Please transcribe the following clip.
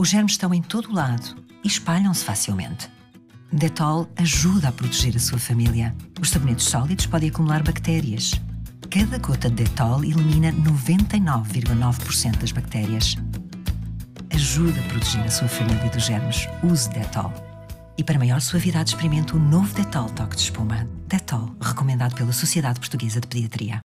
Os germes estão em todo o lado e espalham-se facilmente. Detol ajuda a proteger a sua família. Os sabonetes sólidos podem acumular bactérias. Cada gota de Detol elimina 99,9% das bactérias. Ajuda a proteger a sua família dos germes. Use Detol. E para maior suavidade, experimente o novo Detol Toque de Espuma. Detol, recomendado pela Sociedade Portuguesa de Pediatria.